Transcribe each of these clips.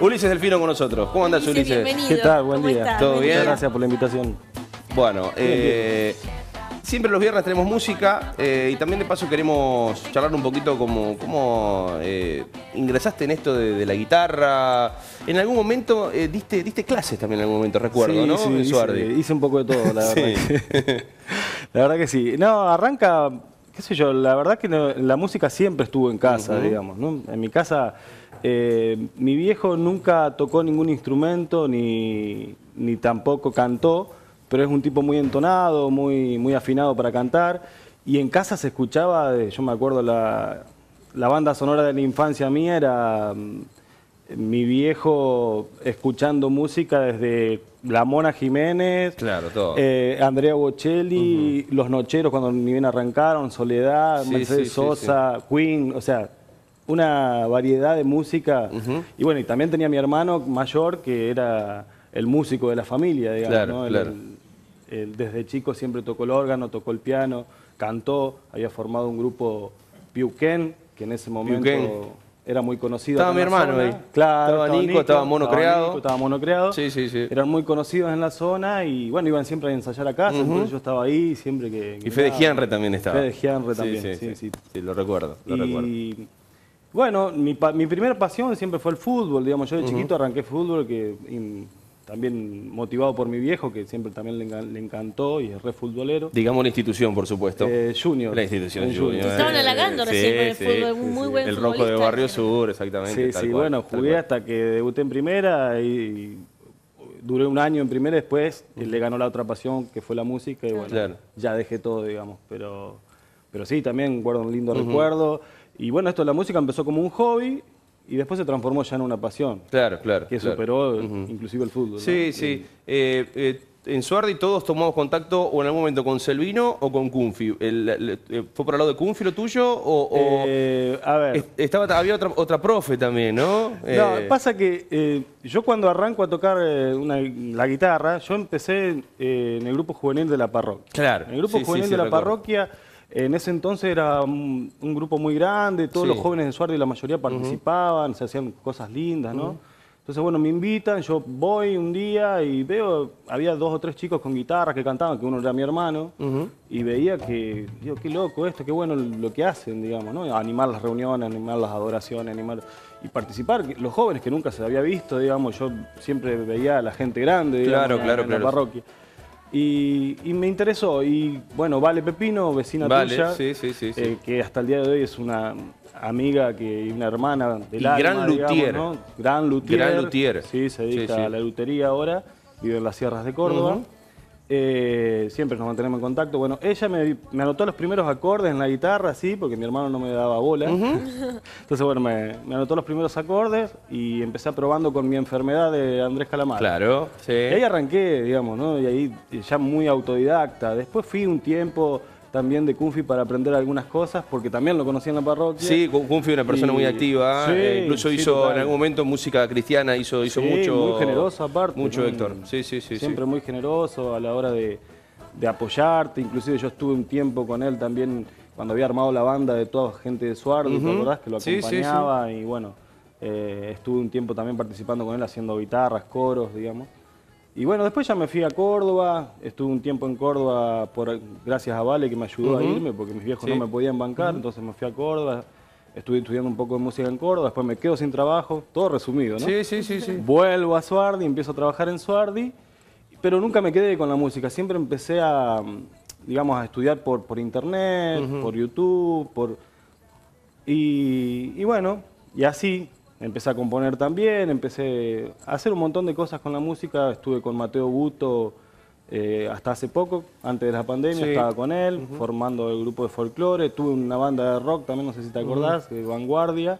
Ulises Delfino con nosotros. ¿Cómo andás, Ulises, bienvenido. ¿Qué tal? Buen ¿Cómo día. estás? ¿Todo bien? día. Gracias por la invitación. Bueno, eh, siempre los viernes tenemos música eh, y también de paso queremos charlar un poquito como cómo eh, ingresaste en esto de, de la guitarra. En algún momento eh, diste, diste clases también en algún momento, recuerdo, Sí, ¿no? sí, hice, un poco de todo, la verdad. Sí. que- la verdad que sí. No, arranca, qué sé yo, la verdad que no- la música siempre estuvo en casa, digamos. ¿no? En mi casa, eh, mi viejo nunca tocó ningún instrumento ni, ni tampoco cantó, pero es un tipo muy entonado, muy, muy afinado para cantar. Y en casa se escuchaba, eh, yo me acuerdo, la, la banda sonora de la infancia mía era mm, mi viejo escuchando música desde La Mona Jiménez, Claro, todo. eh, Andrea Bocelli, Los Nocheros cuando ni bien arrancaron, Soledad, Sí, Mercedes sí, sí, Sosa, Queen, o sea, una variedad de música. Y bueno, y también tenía mi hermano mayor que era el músico de la familia, digamos, Claro, ¿no? Claro. desde chico siempre tocó el órgano, tocó el piano, cantó, había formado un grupo Piuquén, que en ese momento Piuquén. Era muy conocido. Estaba mi hermano zona. ahí. Claro, Estaba Nico, estaba Mono Creado. Nico, estaba Mono Creado. Sí, sí, sí. Eran muy conocidos en la zona y bueno, iban siempre a ensayar a casa, entonces yo estaba ahí siempre que... Y Fede Gianre también estaba. Fede Gianre también, sí, sí, sí. sí. Sí, lo recuerdo, lo recuerdo. Y bueno, mi, mi primera pasión siempre fue el fútbol, digamos, yo de chiquito arranqué fútbol, que también motivado por mi viejo, que siempre también le, engan- le encantó y es re futbolero. Digamos la institución, por supuesto. Eh, junior. La institución En Junior. Junior. Estaban halagando recién con el fútbol, un muy buen El rojo de. Barrio Sur, exactamente. Sí, tal sí, cual, bueno, jugué hasta que debuté en primera y, y duré un año en primera, después le ganó la otra pasión que fue la música y bueno, Claro. ya dejé todo, digamos, pero, pero sí, también guardo un lindo recuerdo. Y bueno, esto de la música empezó como un hobby y después se transformó ya en una pasión, Claro, claro. que claro. superó inclusive el fútbol. ¿no? Sí, sí. Eh, eh, en Suardi todos tomamos contacto o en algún momento con Selvino o con Kunfi. El- el- eh, ¿Fue por el lado de Kunfi lo tuyo o, o Eh, a ver. es- estaba, había otra, otra profe también, no? No, Eh, pasa que eh, yo cuando arranco a tocar eh, una- la guitarra, yo empecé eh, en el grupo juvenil de la parroquia. Claro, En el grupo sí, sí, juvenil sí, de la recuerdo. parroquia, en ese entonces era un, un grupo muy grande, todos Sí. los jóvenes de Suardi, la mayoría participaban, se hacían cosas lindas, ¿no? Entonces, bueno, me invitan, yo voy un día y veo, había dos o tres chicos con guitarras que cantaban, que uno era mi hermano, y veía que, digo, qué loco esto, qué bueno lo que hacen, digamos, ¿no? Animar las reuniones, animar las adoraciones, animar y participar, los jóvenes que nunca se había visto, digamos, yo siempre veía a la gente grande, digamos, Claro, en- claro, en claro. la parroquia. Y, y me interesó, y bueno, Vale Pepino, vecina Vale, tuya, sí, sí, sí, sí. eh, que hasta el día de hoy es una amiga que, y una hermana del Y alma, gran digamos, luthier. ¿no? Gran luthier. Gran luthier. Sí, se dedica a la lutería ahora, vive en las sierras de Córdoba. Eh, siempre nos mantenemos en contacto. Bueno, ella me, me anotó los primeros acordes en la guitarra, sí, porque mi hermano no me daba bola. Entonces, bueno, me, me anotó los primeros acordes y empecé probando con mi enfermedad de Andrés Calamar. Claro, sí. Y ahí arranqué, digamos, ¿no? Y ahí ya muy autodidacta. Después fui un tiempo también de Kunfi para aprender algunas cosas, porque también lo conocí en la parroquia. Sí, Kunfi una persona Y- muy activa. Sí, eh, incluso sí, hizo total. en algún momento música cristiana, hizo, hizo Sí, mucho. muy generoso aparte. Mucho. Héctor. Sí, sí, sí. Siempre muy generoso a la hora de, de apoyarte. Inclusive yo estuve un tiempo con él también cuando había armado la banda de toda gente de Suardi, ¿te acordás? Que lo acompañaba y bueno, eh, estuve un tiempo también participando con él haciendo guitarras, coros, digamos. Y bueno, después ya me fui a Córdoba, estuve un tiempo en Córdoba por, gracias a Vale que me ayudó a irme porque mis viejos Sí. no me podían bancar, entonces me fui a Córdoba, estuve estudiando un poco de música en Córdoba, después me quedo sin trabajo, todo resumido, ¿no? Sí, sí, sí, sí. Vuelvo a Suardi, empiezo a trabajar en Suardi, pero nunca me quedé con la música. Siempre empecé a, digamos, a estudiar por, por internet, por YouTube, por... Y, y bueno, y así empecé a componer también, empecé a hacer un montón de cosas con la música. Estuve con Mateo Buto eh, hasta hace poco, antes de la pandemia, Sí. estaba con él, formando el grupo de folclore. Tuve una banda de rock también, no sé si te acordás, de Vanguardia,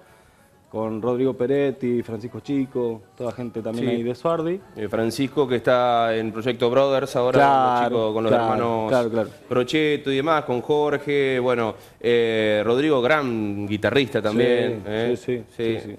con Rodrigo Peretti, Francisco Chico, toda gente también Sí. ahí de Suardi. Eh, Francisco, que está en Proyecto Brothers ahora, Claro, con los, chicos- con los claro, hermanos claro. Brocheto y demás, con Jorge, bueno, eh, Rodrigo, gran guitarrista también. Sí, eh. sí, sí, sí,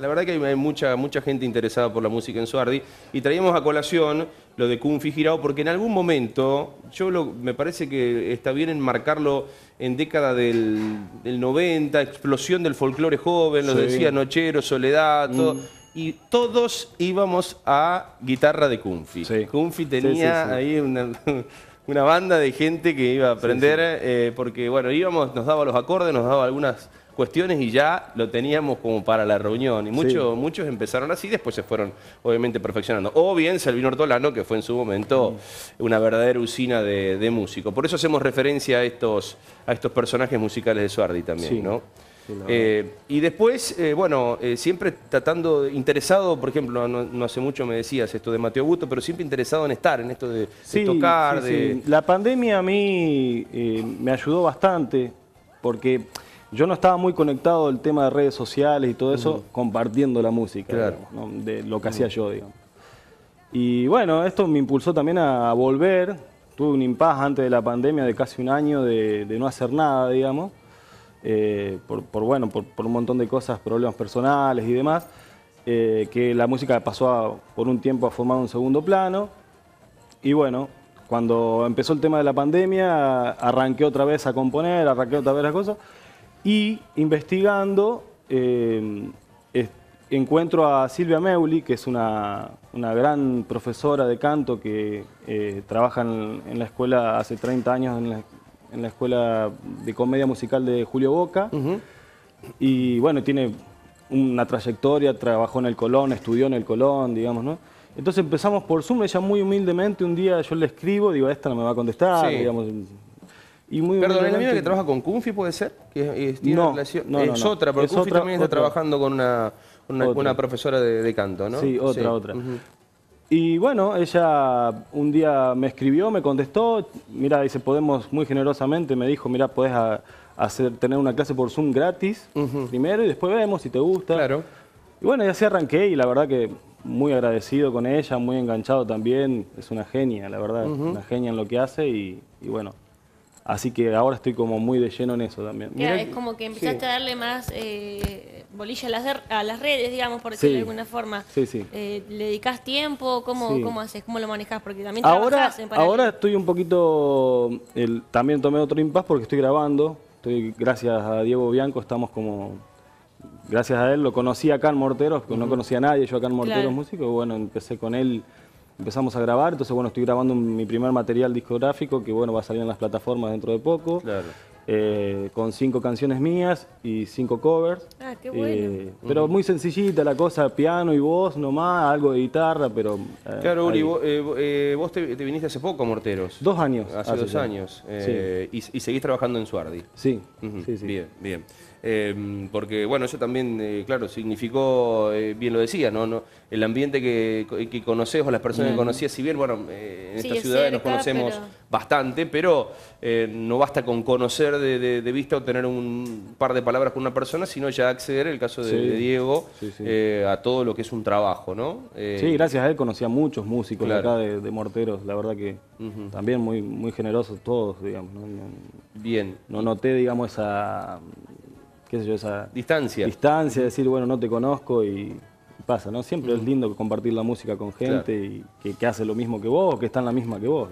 la verdad que hay mucha, mucha gente interesada por la música en Suardi y traíamos a colación lo de Kunfi Girao, porque en algún momento, yo lo- me parece que está bien enmarcarlo en década del, del 90, explosión del folclore joven, lo Sí. decía Nochero, Soledad, todo. y todos íbamos a guitarra de Kunfi. Sí. Kunfi tenía sí. ahí una, una banda de gente que iba a aprender, eh, porque bueno, íbamos, nos daba los acordes, nos daba algunas cuestiones y ya lo teníamos como para la reunión. Y muchos, muchos empezaron así, después se fueron obviamente perfeccionando. O bien Salvino Ortolano, que fue en su momento una verdadera usina de, de músico. Por eso hacemos referencia a estos, a estos personajes musicales de Suardi también, Sí. ¿no? Sí, Eh, y después, eh, bueno, eh, siempre tratando, interesado, por ejemplo, no, no hace mucho me decías esto de Mateo Busto, pero siempre interesado en estar, en esto de, de tocar, sí, de... sí. La pandemia a mí me ayudó bastante porque yo no estaba muy conectado al tema de redes sociales y todo eso, compartiendo la música, Claro. digamos, ¿no? de lo que hacía yo, digamos. Y bueno, esto me impulsó también a, a volver. Tuve un impas antes de la pandemia de casi un año de, de no hacer nada, digamos, eh, por, por, bueno, por, por un montón de cosas, problemas personales y demás, eh, que la música pasó a- por un tiempo a formar un segundo plano. Y bueno, cuando empezó el tema de la pandemia, arranqué otra vez a componer, arranqué otra vez las cosas. Y investigando, eh, es- encuentro a Silvia Meuli, que es una, una gran profesora de canto que eh, trabaja en, en la escuela hace 30 años en la, en la escuela de comedia musical de Julio Boca. Y bueno, tiene una trayectoria, trabajó en el Colón, estudió en el Colón, digamos, ¿no? Entonces empezamos por Zoom, ella muy humildemente, un día yo le escribo, digo, esta no me va a contestar, Sí. digamos. Y muy Perdón, ¿es la misma que trabaja con Kunfi, puede ser? Que es- tiene No, relación- no, es no. otra, pero Es Kunfi otra- también está otra. trabajando con una, una, profesora de, de canto, ¿no? Sí, otra, otra. Y bueno, ella un día me escribió, me contestó, mira, dice, podemos, muy generosamente, me dijo, mira, podés a- hacer, tener una clase por Zoom gratis primero y después vemos si te gusta. Claro. Y bueno, y así arranqué y la verdad que muy agradecido con ella, muy enganchado también, es una genia, la verdad, una genia en lo que hace y, y bueno, así que ahora estoy como muy de lleno en eso también. Mirá es como que empezaste sí. a darle más eh, bolilla a las, de- a las redes, digamos, por decirlo Sí. de alguna forma. Sí, sí. Eh, ¿Le dedicas tiempo? ¿Cómo, Sí. ¿Cómo haces? ¿Cómo lo manejas? Porque también Ahora, en ahora estoy un poquito, el- también tomé otro impas porque estoy grabando. Estoy, gracias a Diego Bianco, estamos como, gracias a él, lo conocí acá en Morteros, porque no conocía a nadie, yo acá en Morteros Claro. Músico, y bueno, empecé con él, empezamos a grabar, entonces bueno, estoy grabando mi primer material discográfico, que bueno, va a salir en las plataformas dentro de poco. Claro. eh, con cinco canciones mías y cinco covers. Ah, qué bueno. Eh, pero muy sencillita la cosa, piano y voz nomás, algo de guitarra, pero... eh, Claro, Uri, ahí. vos, eh, vos, eh, vos te, te viniste hace poco a Morteros. Dos años. Hace, hace dos ya. años. eh, y, y seguís trabajando en Suardi. Sí, sí, sí. Bien, bien. Eh, porque, bueno, eso también, eh, claro, significó, eh, bien lo decía, ¿no? no el ambiente que, que conocés o las personas que conocías, si bien, bueno, eh, en Sí, esta es ciudad nos conocemos pero- bastante, pero eh, no basta con conocer de, de- de vista o tener un par de palabras con una persona, sino ya acceder, el caso de, Sí. de Diego, Sí, sí. eh, a todo lo que es un trabajo, ¿no? Eh, Sí, gracias a él conocí a muchos músicos Claro. acá de, de Morteros, la verdad que también muy, muy generosos todos, digamos. No, no, Bien. no noté, digamos, esa, qué sé yo, esa Distancia. distancia, de decir, bueno, no te conozco y, y pasa, ¿no? Siempre es lindo compartir la música con gente y que, que hace lo mismo que vos, o que está en la misma que vos.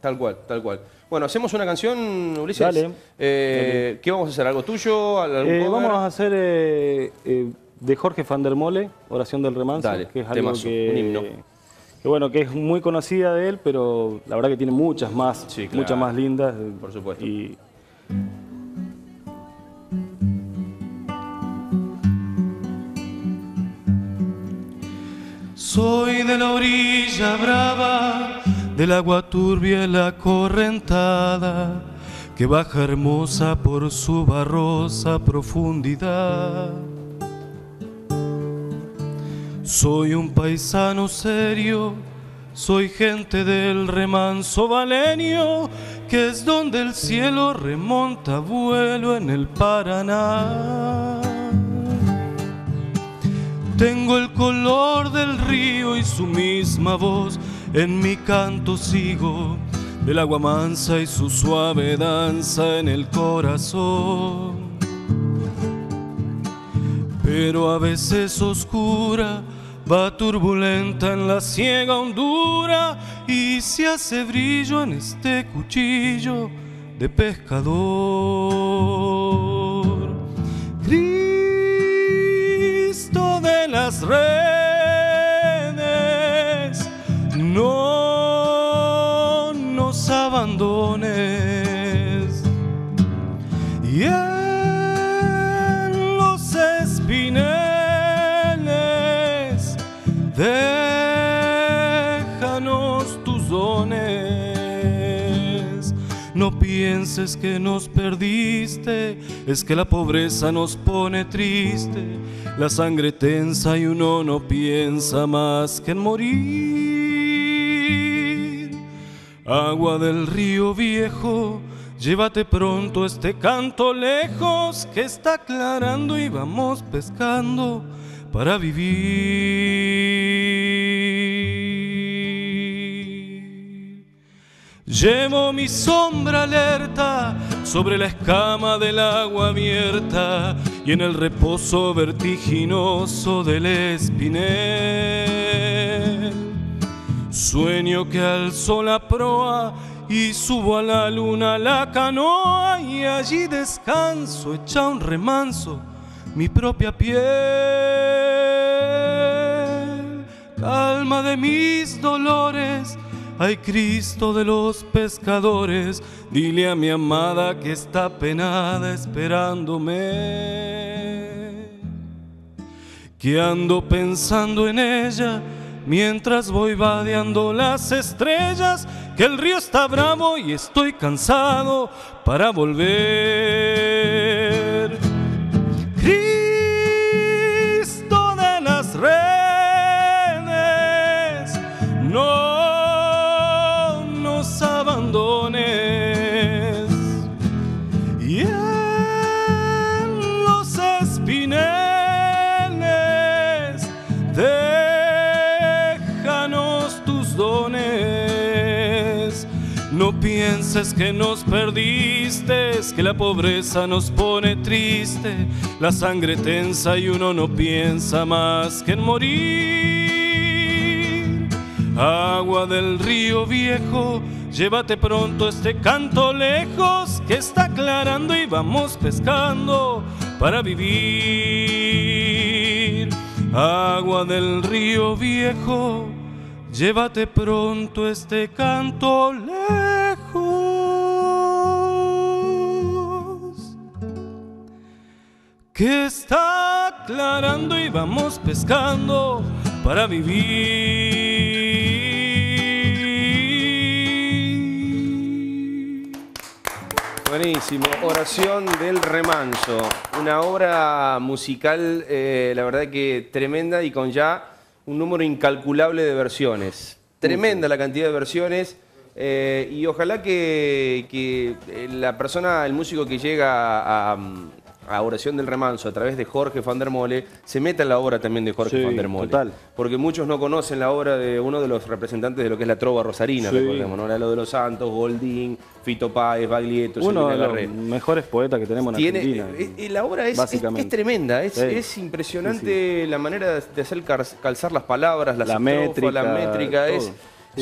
Tal cual, tal cual. Bueno, hacemos una canción, Ulises. Dale. Eh, ¿Qué vamos a hacer? ¿Algo tuyo? ¿Algún Eh, vamos a hacer eh, eh, de Jorge van der Mole, Oración del Remanso, Dale, que es algo temazo, que, un himno. que, bueno, que es muy conocida de él, pero la verdad que tiene muchas más, Sí, claro. muchas más lindas. Por supuesto. Y Soy de la orilla brava, del agua turbia y la correntada, que baja hermosa por su barrosa profundidad. Soy un paisano serio, soy gente del remanso valeño, que es donde el cielo remonta vuelo en el Paraná. Tengo el color del río y su misma voz, en mi canto sigo, del agua mansa y su suave danza en el corazón. Pero a veces oscura, va turbulenta en la ciega hondura y se hace brillo en este cuchillo de pescador las redes, no nos abandones. Pienses que nos perdiste, es que la pobreza nos pone triste, la sangre tensa y uno no piensa más que en morir. Agua del río viejo, llévate pronto este canto lejos que está aclarando y vamos pescando para vivir. Llevo mi sombra alerta sobre la escama del agua abierta y en el reposo vertiginoso del espinel. Sueño que alzo la proa y subo a la luna la canoa y allí descanso, echa un remanso mi propia piel. Calma de mis dolores, ay Cristo de los pescadores, dile a mi amada que está penada esperándome. Que ando pensando en ella mientras voy vadeando las estrellas, que el río está bravo y estoy cansado para volver. Pienses que nos perdiste, es que la pobreza nos pone triste, la sangre tensa y uno no piensa más que en morir. Agua del río viejo, llévate pronto este canto lejos que está aclarando y vamos pescando para vivir. Agua del río viejo, llévate pronto este canto lejos que está aclarando y vamos pescando para vivir. Buenísimo, Oración del Remanso, una obra musical, eh, la verdad que tremenda y con ya un número incalculable de versiones. Tremenda la cantidad de versiones eh, y ojalá que, que, eh, la persona, el músico que llega a, a- a Oración del Remanso a través de Jorge van der Mole, se meta en la obra también de Jorge Sí, van der Mole. total. Porque muchos no conocen la obra de uno de los representantes de lo que es la trova rosarina, Sí. recordemos, ¿no? Era lo de los Santos, Goldín, Fito Páez, Baglietto, Uno de los mejores poetas que tenemos en Argentina. eh, eh, la obra es, es- básicamente. es tremenda, es, Sí. es impresionante la manera de- hacer calzar las palabras, las La estrofas, métrica, la métrica. Todo. es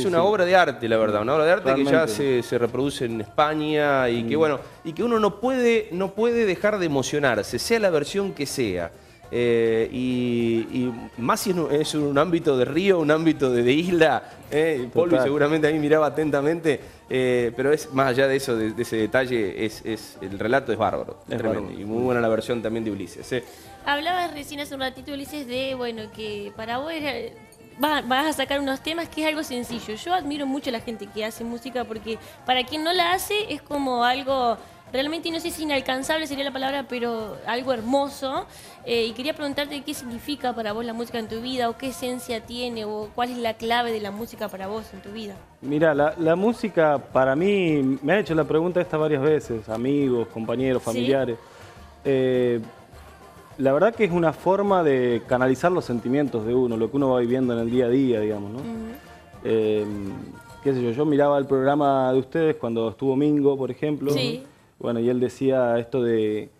Sí, una sí. obra de arte, la verdad, una obra de arte que ya se, se reproduce en España y Mm. que bueno, y que uno no puede, no puede dejar de emocionarse, sea la versión que sea. Eh, y, y más si es un, es un ámbito de río, un ámbito de, de isla, eh, Polvi seguramente ahí miraba atentamente, eh, pero es más allá de eso, de, de ese detalle, es, es- el relato es bárbaro, Es tremendo. bárbaro. Y muy buena la versión también de Ulises. eh. Hablabas recién hace un ratito, Ulises, de bueno que para vos era- va- vas a sacar unos temas que es algo sencillo. Yo admiro mucho a la gente que hace música porque para quien no la hace es como algo realmente, no sé si inalcanzable sería la palabra, pero algo hermoso. Eh, y quería preguntarte qué significa para vos la música en tu vida o qué esencia tiene o cuál es la clave de la música para vos en tu vida. Mira, la, la música para mí, me han hecho la pregunta esta varias veces, amigos, compañeros, Sí. familiares. Eh, la verdad que es una forma de canalizar los sentimientos de uno, lo que uno va viviendo en el día a día, digamos, ¿no? Eh, qué sé yo, yo miraba el programa de ustedes cuando estuvo Mingo, por ejemplo. Sí. Bueno, y él decía esto de,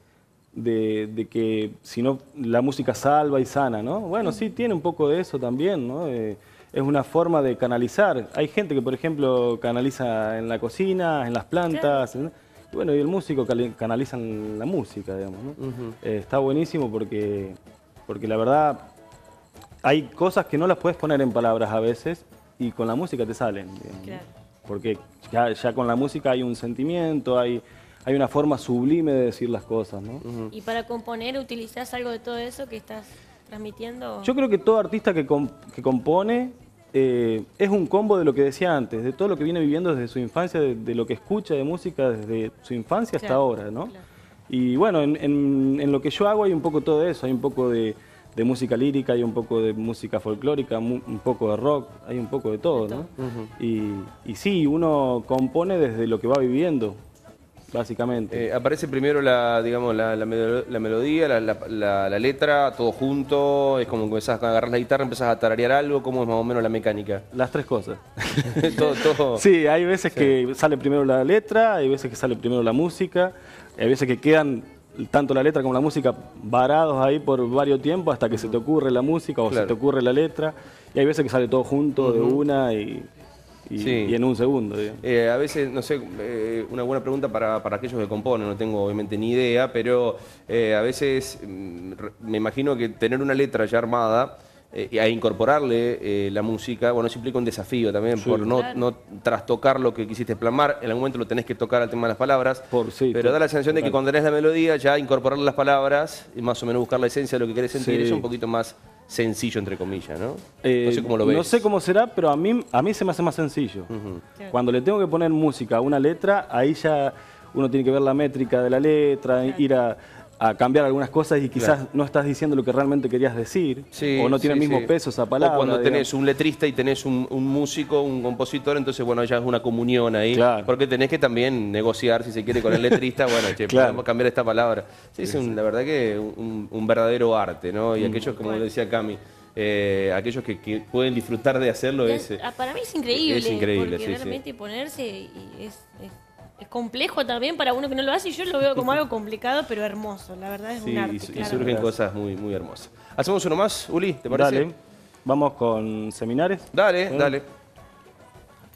de, de que si no, la música salva y sana, ¿no? Bueno, sí, tiene un poco de eso también, ¿no? Eh, es una forma de canalizar. Hay gente que, por ejemplo, canaliza en la cocina, en las plantas. en- y bueno, y el músico cali- canaliza en la música, digamos, ¿no? Eh, está buenísimo porque, porque la verdad hay cosas que no las puedes poner en palabras a veces y con la música te salen. digamos, ¿no? Claro. Porque ya, ya con la música hay un sentimiento, hay, hay una forma sublime de decir las cosas, ¿no? Y para componer utilizás algo de todo eso que estás... transmitiendo. Yo creo que todo artista que, que compone eh, es un combo de lo que decía antes, de todo lo que viene viviendo desde su infancia, de, de lo que escucha de música desde su infancia hasta ahora, ¿no? claro. Y bueno, en, en- en lo que yo hago hay un poco todo eso, hay un poco de, de música lírica, hay un poco de música folclórica, mu- un poco de rock, hay un poco de todo, ¿no? y, y sí, uno compone desde lo que va viviendo, básicamente. Eh, aparece primero la, digamos, la, la melo- la melodía, la, la- letra, todo junto, es como que empezás a agarrar la guitarra, empezás a tararear algo, ¿cómo es más o menos la mecánica? Las tres cosas. todo, todo. Sí, hay veces que sale primero la letra, hay veces que sale primero la música, hay veces que quedan tanto la letra como la música varados ahí por varios tiempos hasta que se te ocurre la música o Claro. se te ocurre la letra, y hay veces que sale todo junto de una y, y- Sí. y en un segundo. digamos. Eh, a veces, no sé, eh, una buena pregunta para, para aquellos que componen, no tengo obviamente ni idea, pero eh, a veces mm, me imagino que tener una letra ya armada eh, y a incorporarle eh, la música, bueno, eso implica un desafío también por no, Claro. no trastocar lo que quisiste plasmar, en algún momento lo tenés que tocar al tema de las palabras, Por- sí, pero da la sensación de que cuando tenés la melodía ya incorporarle las palabras y más o menos buscar la esencia de lo que querés sentir Sí. es un poquito más sencillo, entre comillas, ¿no? Eh, no sé cómo lo ves. No sé cómo será, pero a mí, a mí se me hace más sencillo. Claro. Cuando le tengo que poner música a una letra, ahí ya uno tiene que ver la métrica de la letra, ir a, a cambiar algunas cosas y quizás Claro. no estás diciendo lo que realmente querías decir, Sí, o no tiene sí, el mismo sí. peso esa palabra. O cuando tenés un letrista y tenés un, un músico, un compositor, entonces bueno, ya es una comunión ahí. Claro. Porque tenés que también negociar, si se quiere, con el letrista, bueno, che, Claro. podemos cambiar esta palabra. Sí, es un- la verdad que un, un verdadero arte, ¿no? Mm. Y aquellos, como decía Cami, eh, aquellos que, que pueden disfrutar de hacerlo es... Es- ah, para mí es increíble. es increíble, porque sí, sí. realmente ponerse y es, es- es complejo también para uno que no lo hace y yo lo veo como algo complicado pero hermoso. La verdad es Sí, un arte. y, surgen cosas muy, muy hermosas. ¿Hacemos uno más, Uli? ¿Te parece? Dale, vamos con seminares. Dale, Bueno. dale.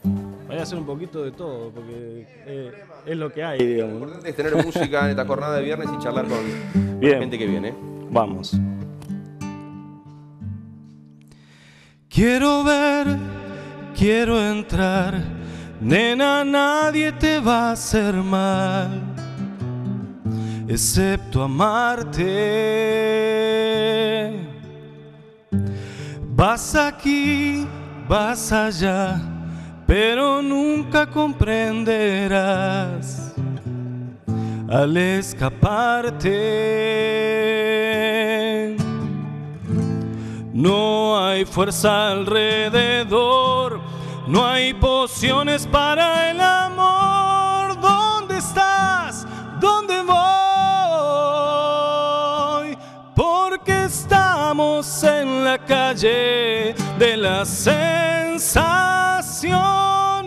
Voy a hacer un poquito de todo, porque eh, es lo que hay, digamos. Lo importante es tener música en esta jornada de viernes y charlar con Bien. gente que viene. Vamos. Quiero ver, quiero entrar, nena, nadie te va a hacer mal, excepto amarte. Vas aquí, vas allá, pero nunca comprenderás al escaparte. No hay fuerza alrededor, no hay pociones para el amor. ¿Dónde estás? ¿Dónde voy? Porque estamos en la calle de la sensación,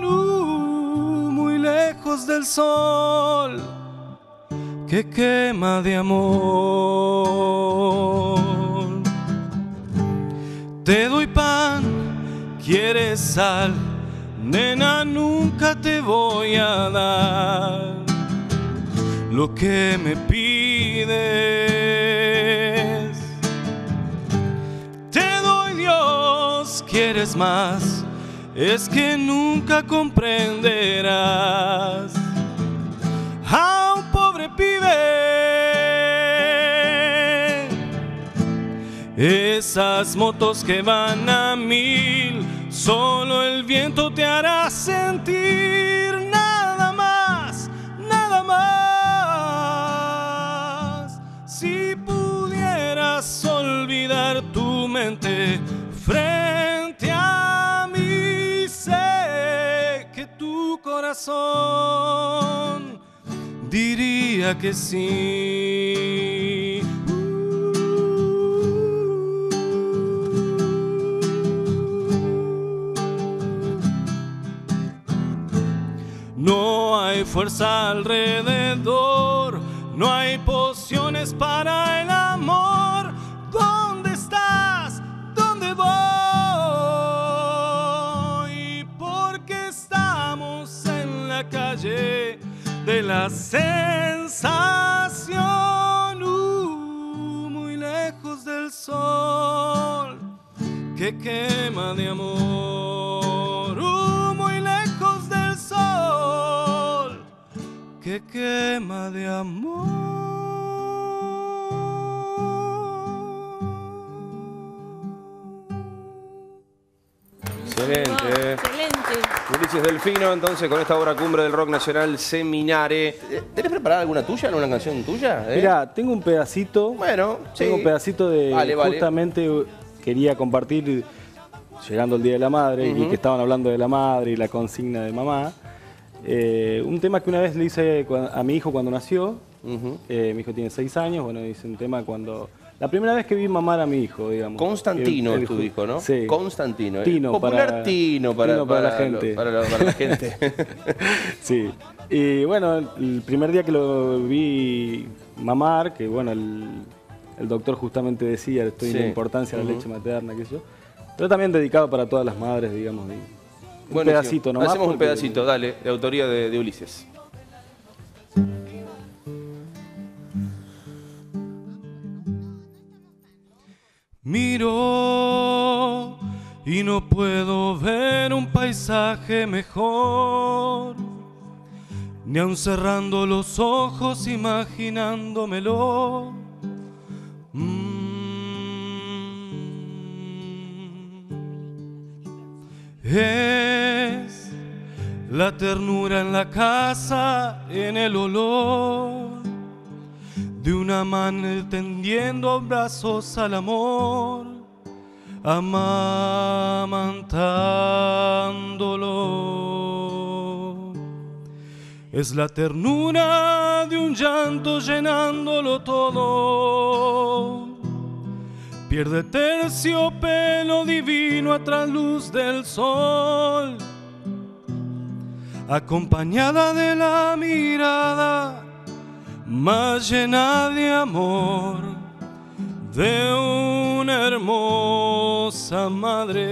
uh, muy lejos del sol que quema de amor. Te doy pan, quieres sal, nunca te voy a dar lo que me pides. Te doy Dios, quieres más, es que nunca comprenderás a un pobre pibe. Esas motos que van a mil, solo el viento te hará sentir nada más, nada más. Si pudieras olvidar tu mente frente a mí, sé que tu corazón diría que sí. No hay fuerza alrededor, no hay pociones para el amor. ¿Dónde estás? ¿Dónde voy? Porque estamos en la calle de la sensación, uh, muy lejos del sol que quema de amor, que quema de amor. Excelente. Wow, excelente. Ulises Delfino, entonces, con esta obra cumbre del rock nacional, Seminare. Eh, ¿Tenés preparada alguna tuya, alguna canción tuya? Eh? Mirá, tengo un pedacito. Bueno, Tengo un pedacito de... Vale, justamente quería compartir, llegando el Día de la Madre, y que estaban hablando de la madre y la consigna de mamá eh, un tema que una vez le hice a mi hijo cuando nació. Eh, mi hijo tiene seis años, bueno, hice un tema cuando... La primera vez que vi mamar a mi hijo, digamos. Constantino es tu hijo, ¿no? Sí. Constantino. eh. Tino Popular para- Tino para, Tino para la gente. Para, lo- para la gente. Sí. Y bueno, el primer día que lo vi mamar, que bueno, el, el doctor justamente decía estoy Sí. la importancia de la leche materna, que yo. Pero también dedicado para todas las madres, digamos. Un pedacito nomás. Hacemos un porque- pedacito, dale, de autoría de, de Ulises. Miro y no puedo ver un paisaje mejor, ni aun cerrando los ojos imaginándomelo. Mm. Es la ternura en la casa, en el olor de una mano tendiendo brazos al amor, amamantándolo. Es la ternura de un llanto llenándolo todo. Pierde terciopelo divino a trasluz del sol, acompañada de la mirada más llena de amor de una hermosa madre.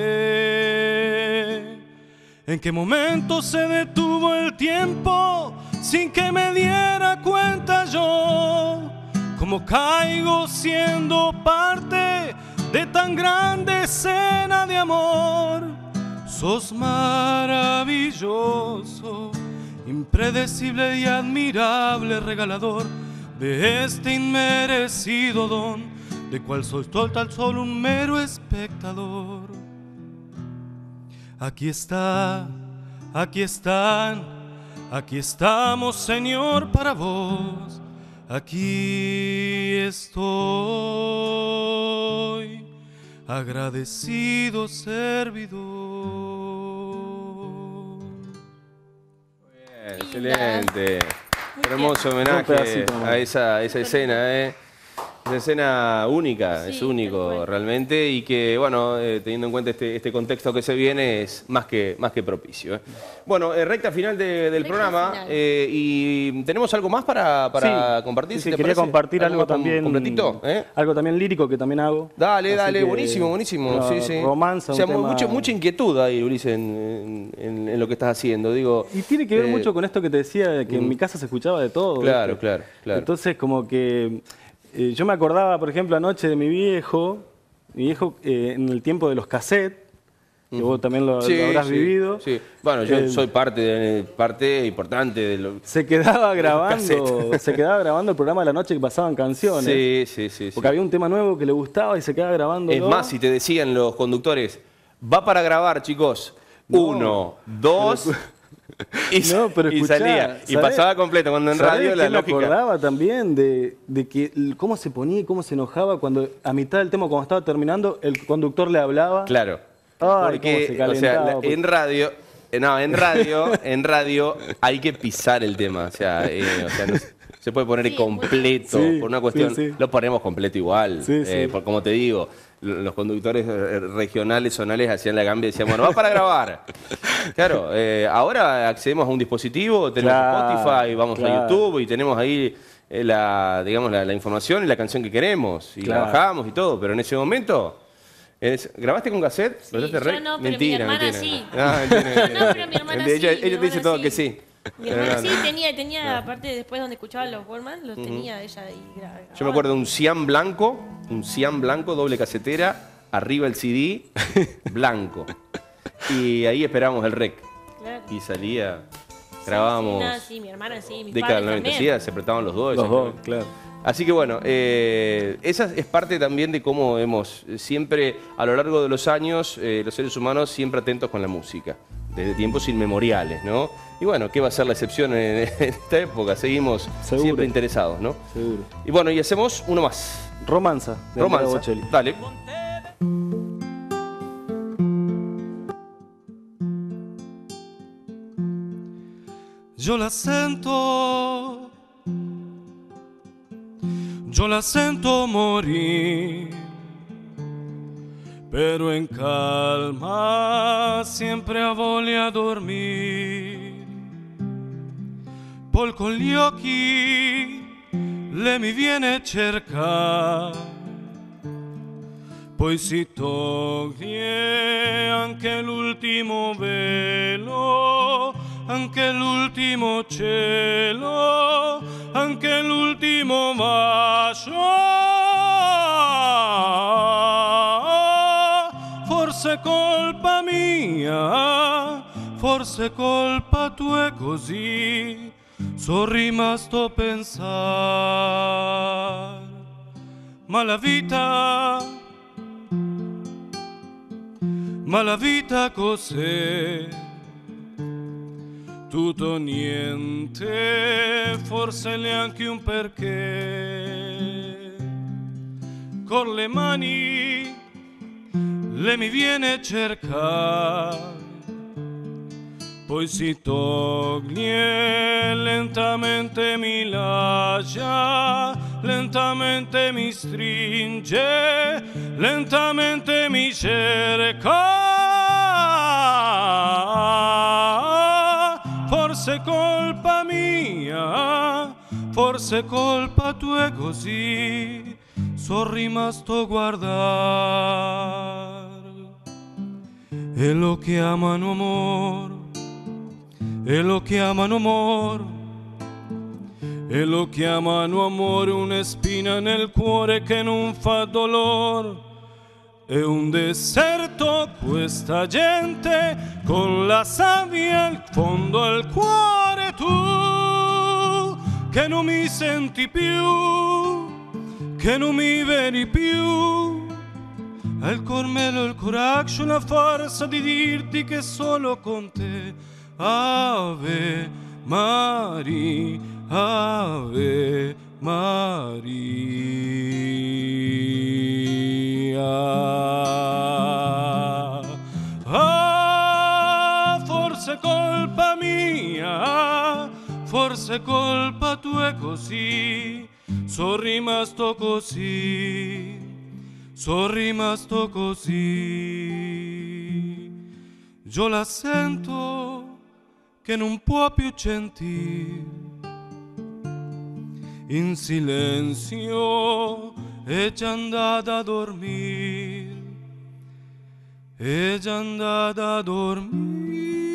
¿En qué momento se detuvo el tiempo sin que me diera cuenta yo? Como caigo siendo parte de tan grande escena de amor. Sos maravilloso, impredecible y admirable regalador de este inmerecido don, de cual soy tan solo un mero espectador. Aquí está, aquí están, aquí estamos, Señor, para vos. Aquí estoy, agradecido servidor. Excelente. Hermoso homenaje a esa, a esa escena, ¿eh? Esa escena única, Sí, es único realmente y que, bueno, eh, teniendo en cuenta este, este contexto que se viene, es más que, más que propicio. ¿eh? Bueno, eh, recta final de- del Recta programa final. eh, y tenemos algo más para, para Sí, compartir. sí, si te quería parece? compartir algo com- también. completito, ¿eh? Algo también lírico que también hago. Dale, Así dale, que, buenísimo, buenísimo. una sí, sí. Romanza, o sea, un mu- tema- mucho- mucha inquietud ahí, Ulises, en, en- en lo que estás haciendo. Digo, Y tiene que ver eh, mm. mucho con esto que te decía, de que en mi casa se escuchaba de todo. Claro, ¿viste? claro, claro. Entonces, como que eh, yo me acordaba, por ejemplo, anoche de mi viejo, mi viejo eh, en el tiempo de los cassettes, que vos también lo, Sí, lo habrás sí, vivido. Sí. Bueno, yo Eh, soy parte, de, parte importante de lo. Se quedaba grabando, se quedaba grabando el programa de la noche que pasaban canciones. Sí, sí, sí. sí. Porque había un tema nuevo que le gustaba y se quedaba grabando. Es más, si te decían los conductores, va para grabar, chicos. Uno, dos. Y, No, pero y escuchá, salía. Y ¿sabés- pasaba completo. Cuando en ¿Sabés radio la me lógica. acordaba también de, de que cómo se ponía y cómo se enojaba cuando a mitad del tema, cuando estaba terminando, el conductor le hablaba. Claro. Ay, Porque, se o sea, la- porque- en radio. eh, No, en radio, en radio hay que pisar el tema. O sea, eh, o sea, no se- puede poner Sí, completo Sí, por una cuestión. sí, sí. Lo ponemos completo igual. Sí, eh, sí. por- como te digo, los conductores eh, regionales, zonales hacían la gambia y decían, bueno, va para grabar. Claro, eh, ahora accedemos a un dispositivo, tenemos Claro, Spotify, vamos a. YouTube y tenemos ahí eh, la, digamos, la, la información y la canción que queremos. Y Claro. la bajamos y todo, pero en ese momento. es- ¿Grabaste con cassette? No, pero mi mentira, hermana mentira. sí. Ah, mentira, mentira. No, pero mi hermana Ella, sí, ella mi te dice hermana todo sí. que sí. Mi hermana sí tenía, tenía aparte después donde escuchaba los Wallman, los tenía ella ahí gra- Yo me acuerdo de un Cian blanco, un Cian blanco, doble casetera, arriba el CD, blanco. Y ahí esperábamos el rec. Claro. Y salía. grabábamos No, sí, mi hermana sí, mis década del padres 90, sí, también. se apretaban los dos. Los dos, exactamente. claro. Así que bueno, eh, esa es parte también de cómo hemos siempre, a lo largo de los años, eh, los seres humanos siempre atentos con la música, desde tiempos inmemoriales, ¿no? Y bueno, ¿qué va a ser la excepción en, en esta época? Seguimos Seguro. siempre interesados, ¿no? Seguro. Y bueno, y hacemos uno más. Romanza. de Romanza. Bocelli. Dale. Yo la sento, yo la sento morir, pero en calma sempre a voglia dormir. Poi con gli occhi le mi viene a cercare poi si toglie anche l'ultimo velo, anche l'ultimo cielo, anche l'ultimo bacio. Forse colpa mia, forse colpa tua è così, sono rimasto a pensare. Ma la vita ma la vita cos'è? Tutto niente, forse neanche un perché. Con le mani le mi viene a cercare, poi si toglie, lentamente mi lascia, lentamente mi stringe, lentamente mi cerca. Forse colpa mia, forse colpa tua è così, sono rimasto a guardare. E lo chiamano amor, e lo chiamano amor, e lo chiamano amore una spina nel cuore che non fa dolore. È un deserto questa gente con la sabbia al fondo al cuore tu che non mi senti più, che non mi vedi più. Al cormelo il coraggio, la forza di dirti che solo con te. Ave Maria, Ave Maria. Ah, forse colpa mia, forse colpa tua è così, sono rimasto così, sono rimasto così. Io la sento che non può più sentire. In silenzio è già andata a dormire, è già andata a dormire.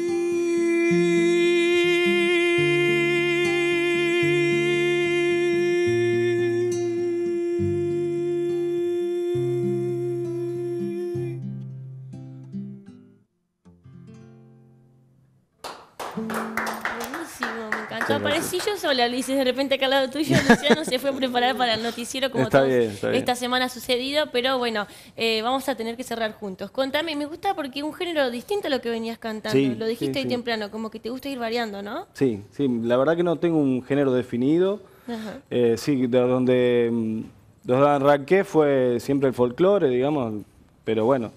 Sola, Luis, y de repente acá al lado tuyo, Luciano se fue a preparar para el noticiero como Está todos bien, está bien. esta semana ha sucedido, pero bueno, eh, vamos a tener que cerrar juntos. Contame, me gusta porque es un género distinto a lo que venías cantando. Sí, lo dijiste sí, hoy sí. temprano, como que te gusta ir variando, ¿no? Sí, sí, la verdad que no tengo un género definido. Ajá. Eh, sí, de donde, mm, de donde arranqué fue siempre el folclore, digamos, pero bueno,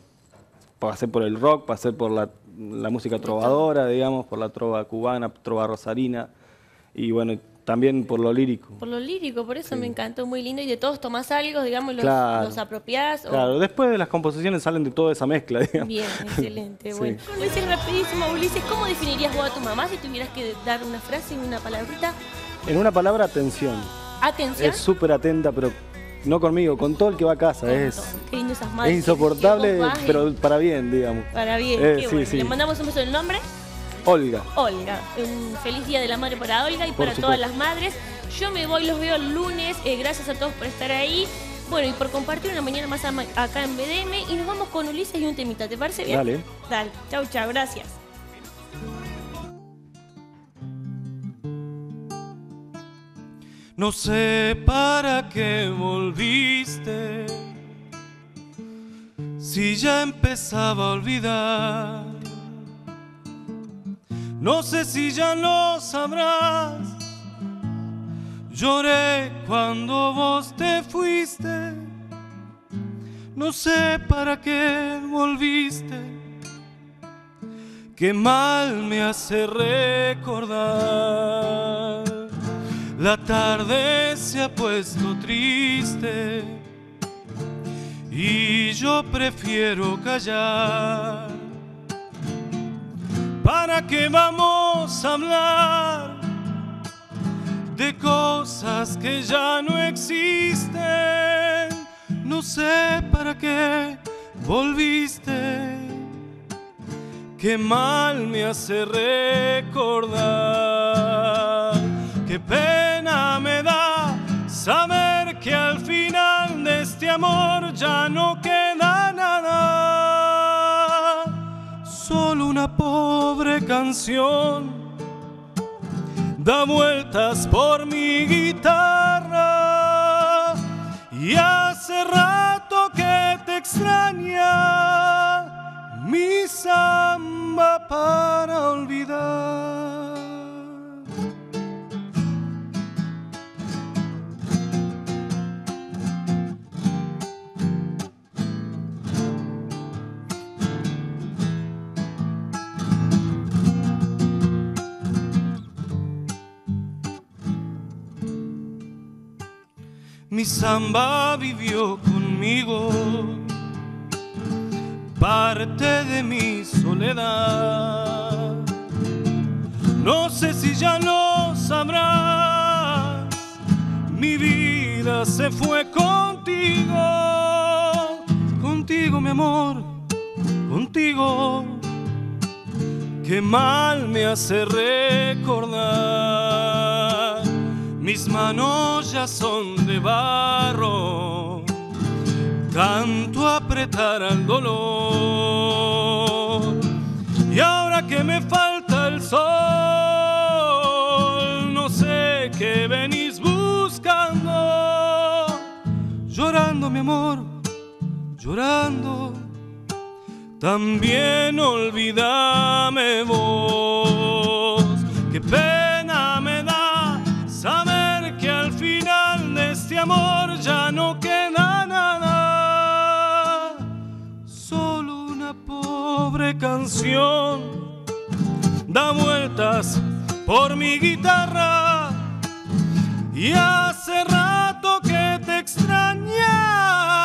pasé por el rock, pasé por la, la música trovadora, digamos, por la trova cubana, trova rosarina, y bueno, también por lo lírico. Por lo lírico, por eso me encantó, muy lindo. Y de todos tomás algo, digamos, los, Claro. los apropiás. o- Claro, después de las composiciones salen de toda esa mezcla, digamos. Bien, excelente. Sí. Bueno, Ulises, rapidísimo, Ulises, ¿cómo definirías vos a tu mamá si tuvieras que dar una frase y una palabrita? En una palabra, atención. Atención. Es súper atenta, pero no conmigo, con todo el que va a casa. Es, Qué lindo esas madres. es insoportable, pero para bien, digamos. Para bien, Eh, qué sí, bueno. sí. Le mandamos un beso del nombre. Olga. Olga. Un feliz día de la madre para Olga y para todas las madres. Yo me voy, los veo el lunes. Eh, gracias a todos por estar ahí. Bueno, y por compartir una mañana más acá en BDM. Y nos vamos con Ulises y un temita. ¿Te parece bien? Dale. Dale. Chau, chau. Gracias. No sé para qué volviste si ya empezaba a olvidar no sé si ya lo sabrás. Lloré cuando vos te fuiste. No sé para qué volviste. Qué mal me hace recordar. La tarde se ha puesto triste y yo prefiero callar. ¿Para qué vamos a hablar de cosas que ya no existen? No sé para qué volviste. Qué mal me hace recordar. Qué pena me da saber que al final de este amor ya no queda nada. Solo una pobre canción da vueltas por mi guitarra y hace rato que te extraña mi samba para olvidar. Mi samba vivió conmigo, parte de mi soledad. No sé si ya lo sabrás, mi vida se fue contigo, contigo mi amor, contigo. Qué mal me hace recordar mis manos ya son de barro, tanto apretar al dolor. Y ahora que me falta el sol, no sé qué venís buscando. Llorando, mi amor, llorando. También olvídame vos. amor ya no queda nada, solo una pobre canción da vueltas por mi guitarra y hace rato que te extrañas.